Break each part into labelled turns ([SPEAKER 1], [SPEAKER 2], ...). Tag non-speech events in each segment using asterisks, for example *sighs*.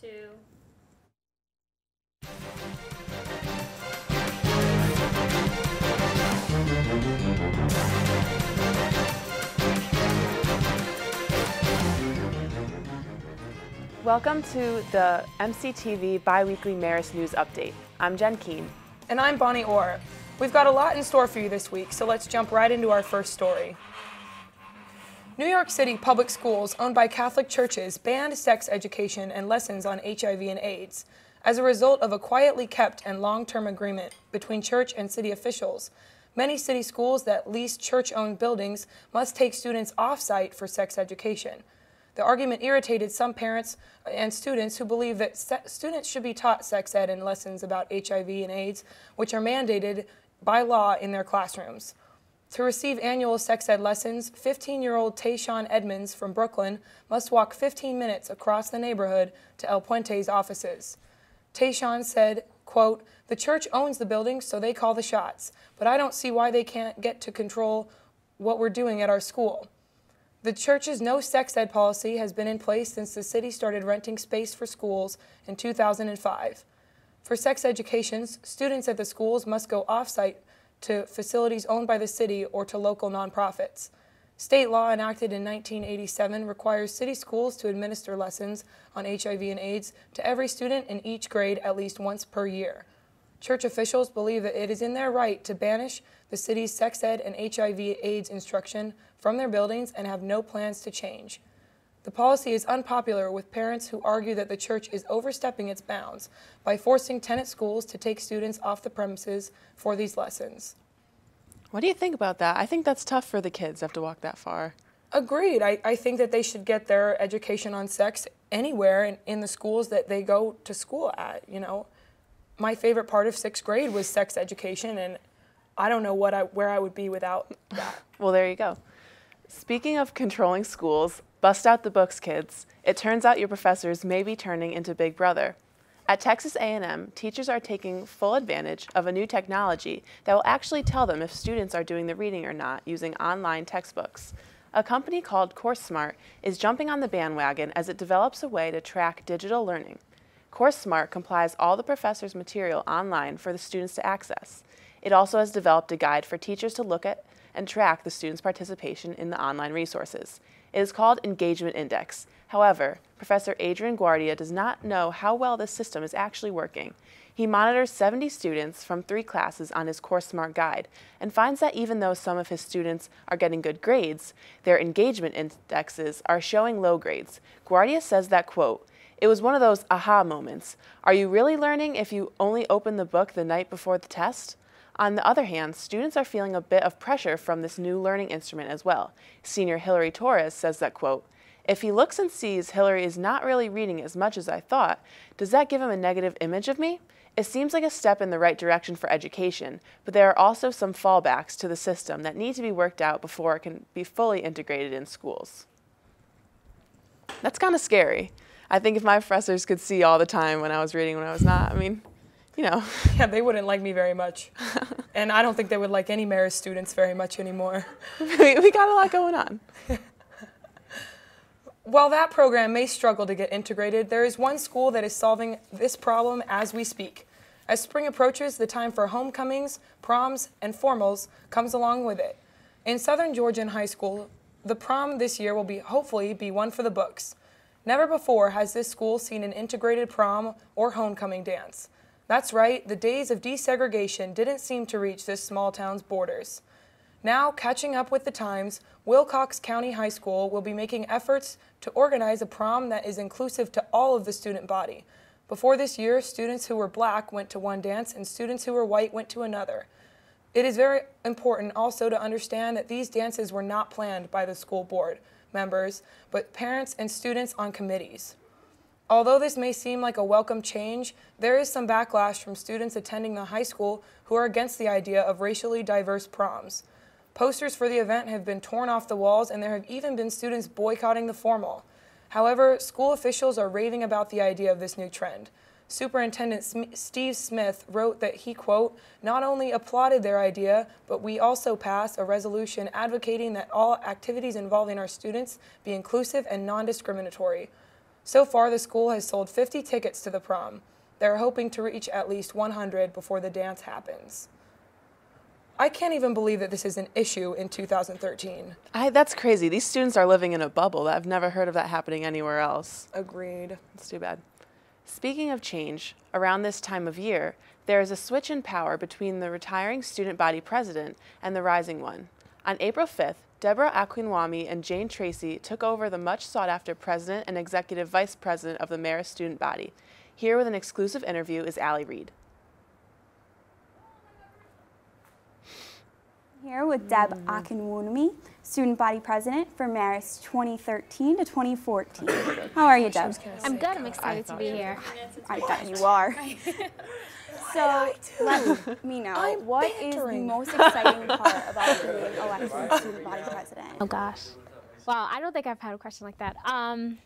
[SPEAKER 1] two,
[SPEAKER 2] Welcome to the MCTV Biweekly Marist News Update. I'm Jen Keen.
[SPEAKER 3] And I'm Bonnie Orr. We've got a lot in store for you this week, so let's jump right into our first story. New York City public schools owned by Catholic churches banned sex education and lessons on HIV and AIDS as a result of a quietly kept and long term agreement between church and city officials. Many city schools that lease church owned buildings must take students off site for sex education. The argument irritated some parents and students who believe that students should be taught sex ed and lessons about HIV and AIDS, which are mandated by law in their classrooms. To receive annual sex ed lessons, 15 year old Tayshawn Edmonds from Brooklyn must walk 15 minutes across the neighborhood to El Puente's offices. Tayshawn said, quote, The church owns the building, so they call the shots, but I don't see why they can't get to control what we're doing at our school. The church's no sex ed policy has been in place since the city started renting space for schools in 2005. For sex educations, students at the schools must go off site to facilities owned by the city or to local nonprofits. State law enacted in 1987 requires city schools to administer lessons on HIV and AIDS to every student in each grade at least once per year. Church officials believe that it is in their right to banish the city's sex ed and HIV AIDS instruction from their buildings and have no plans to change. The policy is unpopular with parents who argue that the church is overstepping its bounds by forcing tenant schools to take students off the premises for these lessons.
[SPEAKER 2] What do you think about that? I think that's tough for the kids to have to walk that far.
[SPEAKER 3] Agreed. I, I think that they should get their education on sex anywhere in, in the schools that they go to school at, you know my favorite part of sixth grade was sex education, and I don't know what I, where I would be without that. *laughs*
[SPEAKER 2] well, there you go. Speaking of controlling schools, bust out the books, kids. It turns out your professors may be turning into Big Brother. At Texas A&M, teachers are taking full advantage of a new technology that will actually tell them if students are doing the reading or not using online textbooks. A company called CourseSmart is jumping on the bandwagon as it develops a way to track digital learning. CourseSmart compiles all the professor's material online for the students to access. It also has developed a guide for teachers to look at and track the students' participation in the online resources. It is called Engagement Index. However, Professor Adrian Guardia does not know how well this system is actually working. He monitors 70 students from three classes on his CourseSmart guide and finds that even though some of his students are getting good grades, their engagement indexes are showing low grades. Guardia says that, quote, it was one of those aha moments. Are you really learning if you only open the book the night before the test? On the other hand, students are feeling a bit of pressure from this new learning instrument as well. Senior Hillary Torres says that, quote, if he looks and sees Hillary is not really reading as much as I thought, does that give him a negative image of me? It seems like a step in the right direction for education, but there are also some fallbacks to the system that need to be worked out before it can be fully integrated in schools. That's kind of scary. I think if my professors could see all the time when I was reading when I was not, I mean, you know. *laughs*
[SPEAKER 3] Yeah, they wouldn't like me very much. *laughs* and I don't think they would like any Marist students very much anymore. *laughs*
[SPEAKER 2] we, we got a lot going on.
[SPEAKER 3] While that program may struggle to get integrated, there is one school that is solving this problem as we speak. As spring approaches, the time for homecomings, proms, and formals comes along with it. In Southern Georgian High School, the prom this year will be hopefully be one for the books. Never before has this school seen an integrated prom or homecoming dance. That's right, the days of desegregation didn't seem to reach this small town's borders. Now, catching up with the times, Wilcox County High School will be making efforts to organize a prom that is inclusive to all of the student body. Before this year, students who were black went to one dance and students who were white went to another. It is very important also to understand that these dances were not planned by the school board members, but parents and students on committees. Although this may seem like a welcome change, there is some backlash from students attending the high school who are against the idea of racially diverse proms. Posters for the event have been torn off the walls, and there have even been students boycotting the formal. However, school officials are raving about the idea of this new trend. Superintendent Steve Smith wrote that he, quote, not only applauded their idea, but we also passed a resolution advocating that all activities involving our students be inclusive and non discriminatory. So far, the school has sold 50 tickets to the prom. They're hoping to reach at least 100 before the dance happens. I can't even believe that this is an issue in 2013.
[SPEAKER 2] I, that's crazy. These students are living in a bubble. I've never heard of that happening anywhere else.
[SPEAKER 3] Agreed.
[SPEAKER 2] It's too bad. Speaking of change, around this time of year, there is a switch in power between the retiring student body president and the rising one. On April 5th, Deborah Akinwunmi and Jane Tracy took over the much sought after president and executive vice president of the Marist student body. Here with an exclusive interview is Ali Read.
[SPEAKER 1] Here with Deb Akinwunmi, student body president for Marist 2013 to 2014. How are you, Deb?
[SPEAKER 4] I'm good. I'm excited to be here.
[SPEAKER 1] I bet you are. *laughs* So let me know,
[SPEAKER 3] I'm
[SPEAKER 1] what is the most exciting *laughs* part about being elected student body president?
[SPEAKER 4] Oh gosh. Wow, I don't think I've had a question like that. Um,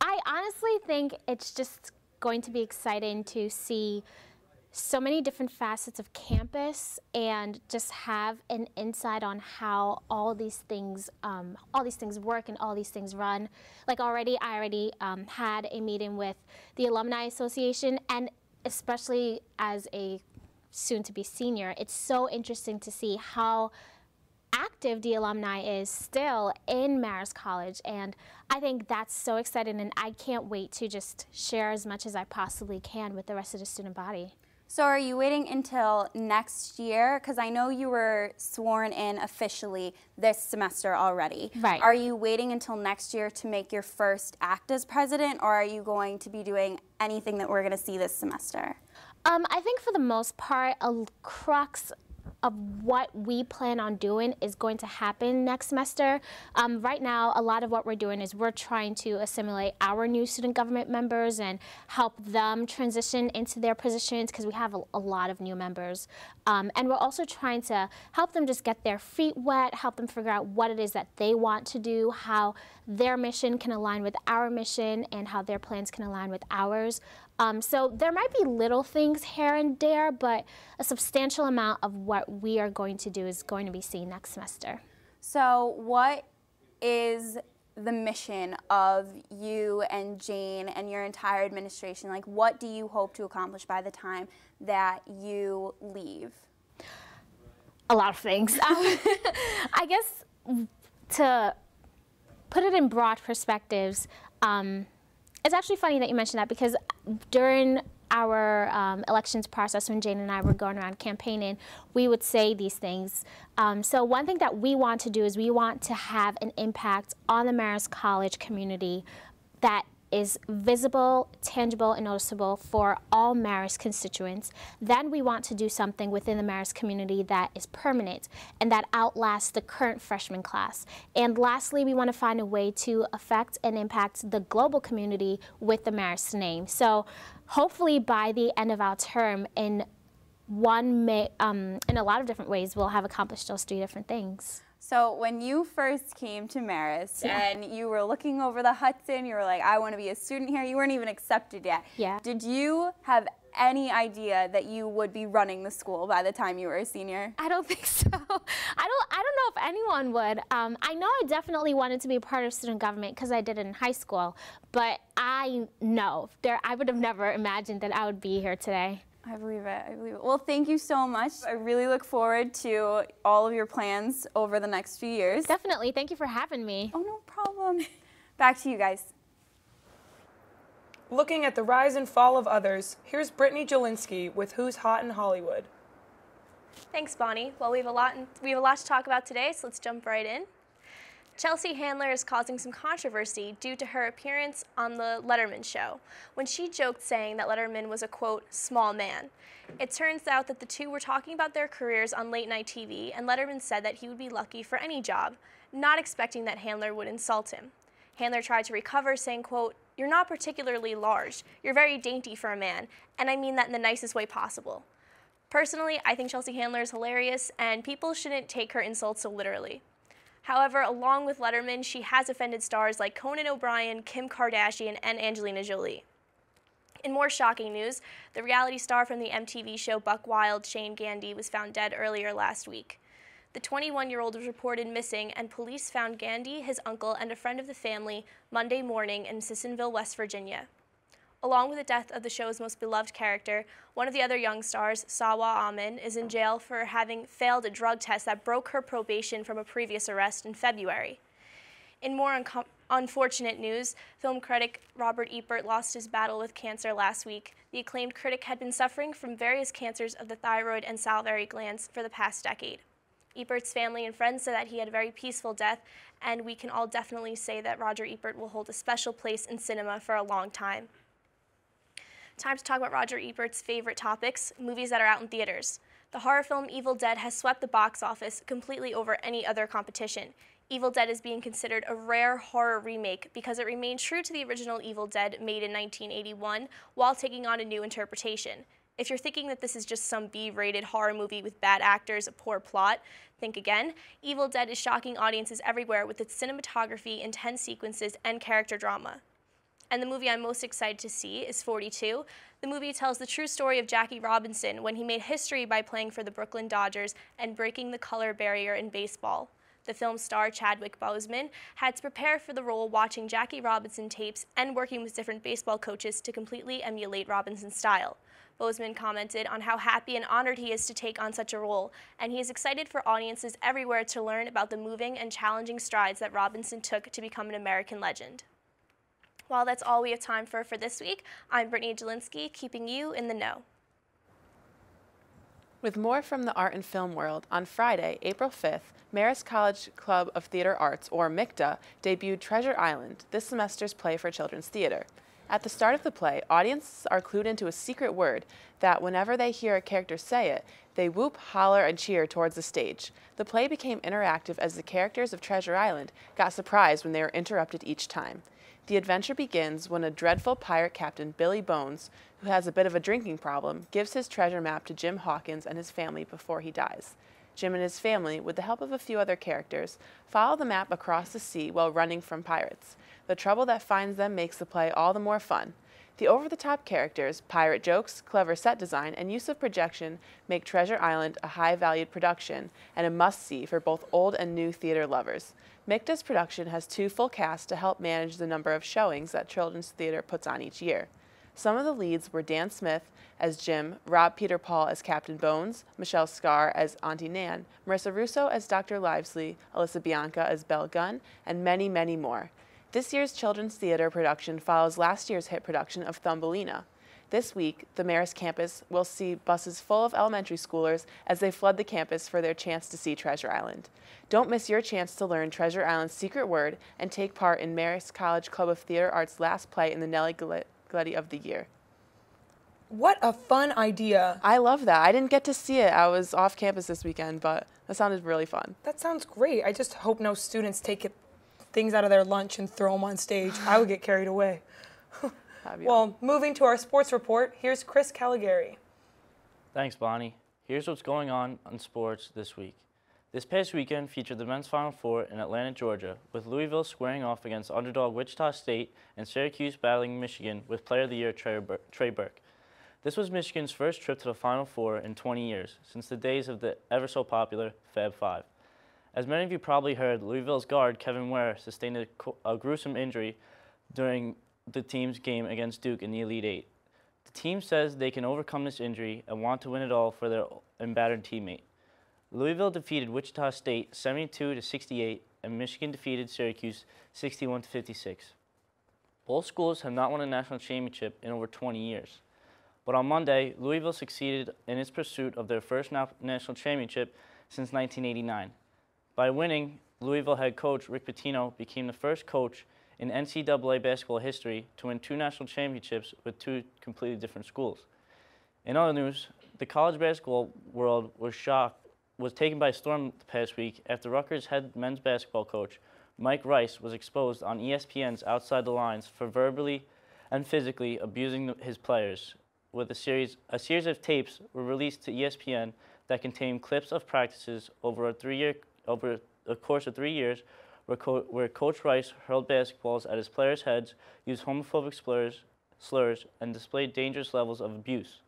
[SPEAKER 4] I honestly think it's just going to be exciting to see so many different facets of campus and just have an insight on how all these things um, all these things work and all these things run like already i already um, had a meeting with the alumni association and especially as a soon to be senior it's so interesting to see how active the alumni is still in Marist College, and I think that's so exciting, and I can't wait to just share as much as I possibly can with the rest of the student body.
[SPEAKER 1] So are you waiting until next year? Because I know you were sworn in officially this semester already.
[SPEAKER 4] Right.
[SPEAKER 1] Are you waiting until next year to make your first act as president, or are you going to be doing anything that we're going to see this semester?
[SPEAKER 4] Um, I think for the most part, a crux of what we plan on doing is going to happen next semester. Um, right now, a lot of what we're doing is we're trying to assimilate our new student government members and help them transition into their positions because we have a, a lot of new members. Um, and we're also trying to help them just get their feet wet, help them figure out what it is that they want to do, how their mission can align with our mission, and how their plans can align with ours. Um, so there might be little things here and there, but a substantial amount of what we are going to do is going to be seen next semester.
[SPEAKER 1] So, what is the mission of you and Jane and your entire administration? Like, what do you hope to accomplish by the time that you leave?
[SPEAKER 4] A lot of things. *laughs* *laughs* I guess to put it in broad perspectives, um, it's actually funny that you mentioned that because during our um, elections process, when Jane and I were going around campaigning, we would say these things. Um, so one thing that we want to do is we want to have an impact on the Marist College community that is visible, tangible, and noticeable for all Marist constituents. Then we want to do something within the Marist community that is permanent and that outlasts the current freshman class. And lastly, we want to find a way to affect and impact the global community with the Marist name. So hopefully by the end of our term, in one may, um, in a lot of different ways, we'll have accomplished those three different things.
[SPEAKER 1] So, when you first came to Marist and you were looking over the Hudson, you were like, I want to be a student here. You weren't even accepted yet.
[SPEAKER 4] Yeah.
[SPEAKER 1] Did you have any idea that you would be running the school by the time you were a senior?
[SPEAKER 4] I don't *laughs* think so. I don't. I don't know if anyone would. Um, I know I definitely wanted to be a part of student government because I did it in high school. But I know there. I would have never imagined that I would be here today.
[SPEAKER 1] I believe it. I believe it. Well, thank you so much. I really look forward to all of your plans over the next few years.
[SPEAKER 4] Definitely. Thank you for having me.
[SPEAKER 1] Oh, no problem. Back to you guys.
[SPEAKER 3] Looking at the rise and fall of others, here's Brittany Jelinski with Who's Hot in Hollywood.
[SPEAKER 5] Thanks, Bonnie. Well, we have a lot we have a lot to talk about today, so let's jump right in. Chelsea Handler is causing some controversy due to her appearance on the Letterman show when she joked saying that Letterman was a quote small man. It turns out that the two were talking about their careers on late night TV, and Letterman said that he would be lucky for any job, not expecting that Handler would insult him. Handler tried to recover, saying, quote, You're not particularly large. You're very dainty for a man, and I mean that in the nicest way possible. Personally, I think Chelsea Handler is hilarious, and people shouldn't take her insults so literally. However, along with Letterman, she has offended stars like Conan O'Brien, Kim Kardashian, and Angelina Jolie. In more shocking news, the reality star from the MTV show Buck Wild, Shain Gandee, was found dead earlier last week. The 21 year old was reported missing, and police found Gandee, his uncle, and a friend of the family Monday morning in Sissonville, West Virginia. Along with the death of the show's most beloved character, one of the other young stars, Salwa Amin, is in jail for having failed a drug test that broke her probation from a previous arrest in February. In more unfortunate news, film critic Robert Ebert lost his battle with cancer last week. The acclaimed critic had been suffering from various cancers of the thyroid and salivary glands for the past decade. Ebert's family and friends said that he had a very peaceful death, and we can all definitely say that Roger Ebert will hold a special place in cinema for a long time. Time to talk about Roger Ebert's favorite topics movies that are out in theaters. The horror film Evil Dead has swept the box office completely over any other competition. Evil Dead is being considered a rare horror remake because it remained true to the original Evil Dead made in 1981 while taking on a new interpretation. If you're thinking that this is just some B rated horror movie with bad actors, a poor plot, think again. Evil Dead is shocking audiences everywhere with its cinematography, intense sequences, and character drama. And the movie I'm most excited to see is 42. The movie tells the true story of Jackie Robinson when he made history by playing for the Brooklyn Dodgers and breaking the color barrier in baseball. The film star Chadwick Boseman had to prepare for the role watching Jackie Robinson tapes and working with different baseball coaches to completely emulate Robinson's style. Boseman commented on how happy and honored he is to take on such a role, and he is excited for audiences everywhere to learn about the moving and challenging strides that Robinson took to become an American legend. Well, that's all we have time for for this week. I'm Brittany Jelinski, keeping you in the know.
[SPEAKER 2] With more from the art and film world, on Friday, April 5th, Marist College Club of Theater Arts, or MICTA, debuted Treasure Island, this semester's play for children's theater. At the start of the play, audiences are clued into a secret word that, whenever they hear a character say it, they whoop, holler, and cheer towards the stage. The play became interactive as the characters of Treasure Island got surprised when they were interrupted each time. The adventure begins when a dreadful pirate captain, Billy Bones, who has a bit of a drinking problem, gives his treasure map to Jim Hawkins and his family before he dies. Jim and his family, with the help of a few other characters, follow the map across the sea while running from pirates. The trouble that finds them makes the play all the more fun. The over the top characters, pirate jokes, clever set design, and use of projection make Treasure Island a high valued production and a must see for both old and new theater lovers. MICTA's production has two full casts to help manage the number of showings that Children's Theater puts on each year. Some of the leads were Dan Smith as Jim, Rob Peter Paul as Captain Bones, Michelle Scar as Auntie Nan, Marissa Russo as Dr. Livesey, Alyssa Bianca as Belle Gunn, and many, many more. This year's Children's Theater production follows last year's hit production of Thumbelina. This week, the Marist campus will see buses full of elementary schoolers as they flood the campus for their chance to see Treasure Island. Don't miss your chance to learn Treasure Island's secret word and take part in Marist College Club of Theater Arts' last play in the Nellie Gleddy of the Year.
[SPEAKER 3] What a fun idea.
[SPEAKER 2] I love that. I didn't get to see it. I was off campus this weekend, but that sounded really fun.
[SPEAKER 3] That sounds great. I just hope no students take it, things out of their lunch and throw them on stage. I would get *sighs* carried away. well, moving to our sports report, here's Chris Calligari.
[SPEAKER 6] Thanks, Bonnie. Here's what's going on in sports this week. This past weekend featured the men's Final Four in Atlanta, Georgia, with Louisville squaring off against underdog Wichita State and Syracuse battling Michigan with Player of the Year Trey Burke. This was Michigan's first trip to the Final Four in 20 years, since the days of the ever so popular Fab Five. As many of you probably heard, Louisville's guard Kevin Ware sustained a, a gruesome injury during the team's game against Duke in the Elite Eight. The team says they can overcome this injury and want to win it all for their embattled teammate. Louisville defeated Wichita State 72 to 68, and Michigan defeated Syracuse 61 to 56. Both schools have not won a national championship in over 20 years. But on Monday, Louisville succeeded in its pursuit of their first national championship since 1989. By winning, Louisville head coach Rick Pitino became the first coach in NCAA basketball history to win two national championships with two completely different schools. In other news, the college basketball world was shocked was taken by storm the past week after Rutgers head men's basketball coach Mike Rice was exposed on ESPN's Outside the Lines for verbally and physically abusing his players with a series, a series of tapes were released to ESPN that contain clips of practices over a three-year, over a course of three years, where, Co- where Coach Rice hurled basketballs at his players' heads, used homophobic slurs, slurs, and displayed dangerous levels of abuse.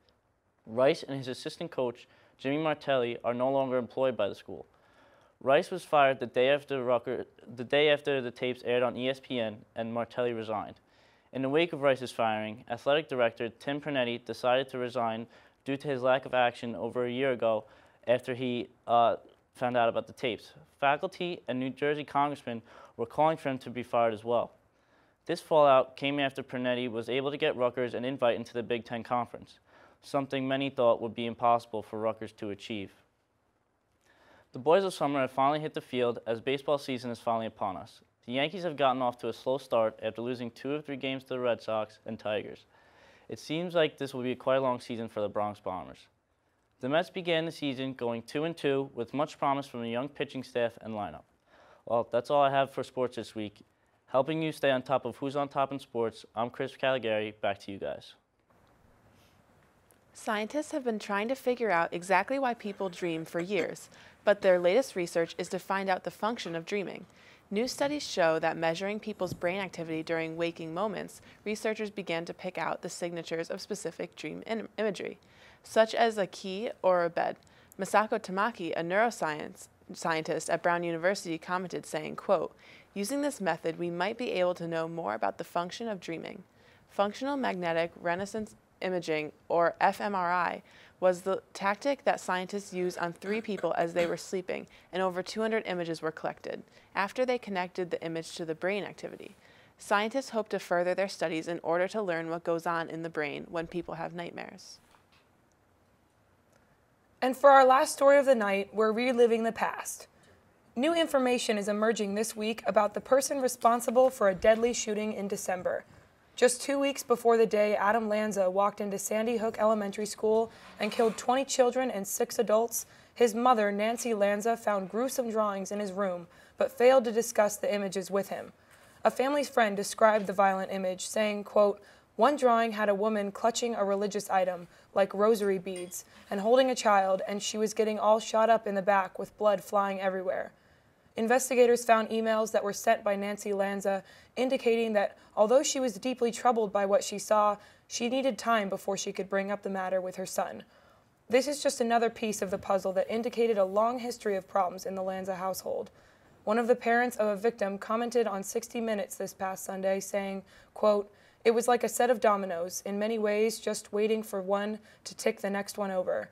[SPEAKER 6] Rice and his assistant coach, Jimmy Martelli, are no longer employed by the school. Rice was fired the day after Rucker, the day after the tapes aired on ESPN, and Martelli resigned. In the wake of Rice's firing, athletic director Tim Pernetti decided to resign due to his lack of action over a year ago after he uh, found out about the tapes. Faculty and New Jersey congressmen were calling for him to be fired as well. This fallout came after Pernetti was able to get Rutgers an invite into the Big Ten Conference, something many thought would be impossible for Rutgers to achieve. The boys of summer have finally hit the field as baseball season is finally upon us. The Yankees have gotten off to a slow start after losing two of three games to the Red Sox and Tigers. It seems like this will be a quite a long season for the Bronx Bombers. The Mets began the season going 2 and 2 with much promise from the young pitching staff and lineup. Well, that's all I have for sports this week. Helping you stay on top of who's on top in sports, I'm Chris Calligari. Back to you guys.
[SPEAKER 2] Scientists have been trying to figure out exactly why people dream for years, but their latest research is to find out the function of dreaming. New studies show that measuring people's brain activity during waking moments, researchers began to pick out the signatures of specific dream imagery, such as a key or a bed. Masako Tamaki, a neuroscience scientist at Brown University, commented saying, quote, Using this method, we might be able to know more about the function of dreaming. Functional magnetic resonance imaging, or fMRI, was the tactic that scientists used on three people as they were sleeping, and over 200 images were collected, after they connected the image to the brain activity. Scientists hope to further their studies in order to learn what goes on in the brain when people have nightmares.
[SPEAKER 3] And for our last story of the night, we're reliving the past. New information is emerging this week about the person responsible for a deadly shooting in December. Just two weeks before the day Adam Lanza walked into Sandy Hook Elementary School and killed 20 children and six adults, his mother, Nancy Lanza, found gruesome drawings in his room but failed to discuss the images with him. A family's friend described the violent image, saying, quote, one drawing had a woman clutching a religious item, like rosary beads, and holding a child, and she was getting all shot up in the back with blood flying everywhere. Investigators found emails that were sent by Nancy Lanza indicating that although she was deeply troubled by what she saw, she needed time before she could bring up the matter with her son. This is just another piece of the puzzle that indicated a long history of problems in the Lanza household. One of the parents of a victim commented on 60 Minutes this past Sunday saying, quote, "It was like a set of dominoes, in many ways just waiting for one to tick the next one over."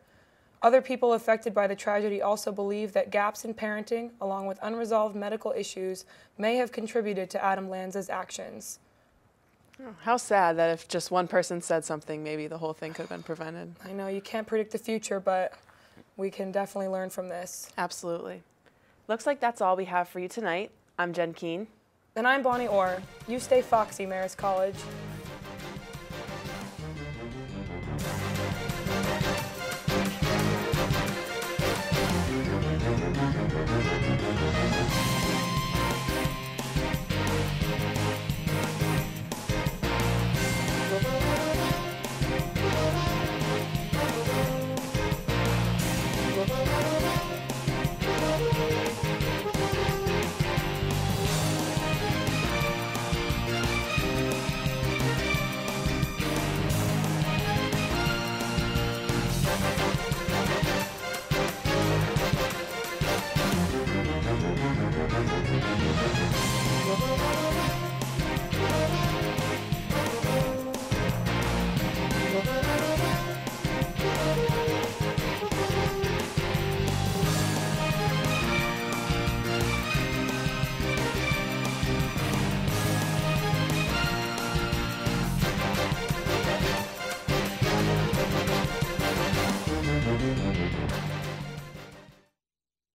[SPEAKER 3] Other people affected by the tragedy also believe that gaps in parenting, along with unresolved medical issues, may have contributed to Adam Lanza's actions.
[SPEAKER 2] Oh, how sad that if just one person said something, maybe the whole thing could have been prevented.
[SPEAKER 3] I know you can't predict the future, but we can definitely learn from this.
[SPEAKER 2] Absolutely. Looks like that's all we have for you tonight. I'm Jen Keen.
[SPEAKER 3] And I'm Bonnie Orr. You stay foxy, Marist College.